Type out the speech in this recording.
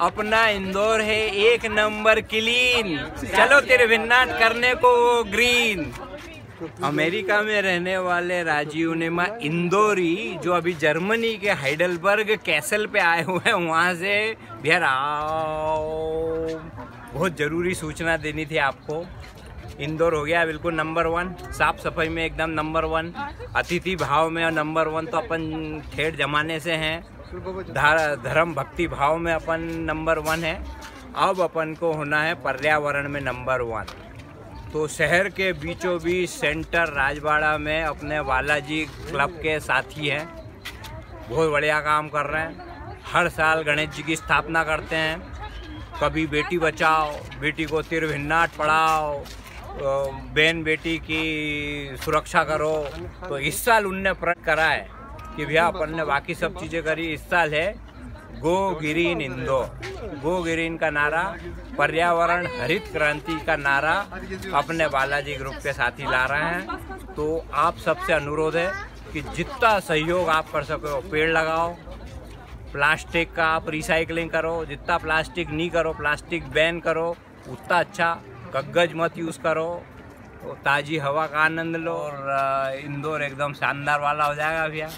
अपना इंदौर है एक नंबर क्लीन। चलो तेरे भिन्नाट करने को ग्रीन। अमेरिका में रहने वाले राजीव ने माँ इंदौरी, जो अभी जर्मनी के हाइडलबर्ग कैसल पे आए हुए हैं, वहाँ से भैया बहुत ज़रूरी सूचना देनी थी आपको। इंदौर हो गया बिल्कुल नंबर वन साफ़ सफ़ाई में एकदम नंबर वन अतिथि भाव में और नंबर वन तो अपन ठेठ जमाने से हैं। धर्म भक्ति भाव में अपन नंबर वन है। अब अपन को होना है पर्यावरण में नंबर वन तो शहर के बीचों बीच सेंटर राजवाड़ा में अपने बालाजी क्लब के साथी हैं। बहुत बढ़िया काम कर रहे हैं। हर साल गणेश जी की स्थापना करते हैं। कभी बेटी बचाओ, बेटी को तिरभिन्नाट पढ़ाओ बहन बेटी की सुरक्षा करो। तो इस साल उनने प्रण करा है कि भैया अपन ने बाकी सब चीज़ें करी। इस साल है go green Indore go green का नारा, पर्यावरण हरित क्रांति का नारा अपने बालाजी ग्रुप के साथ ही ला रहे हैं। तो आप सबसे अनुरोध है कि जितना सहयोग आप कर सको, पेड़ लगाओ, प्लास्टिक का आप रिसाइकलिंग करो, जितना प्लास्टिक नहीं करो, प्लास्टिक बैन करो, उतना अच्छा कागज़ मत यूज़ करो ताज़ी हवा का आनंद लो, और इंदौर एकदम शानदार वाला हो जाएगा भैया।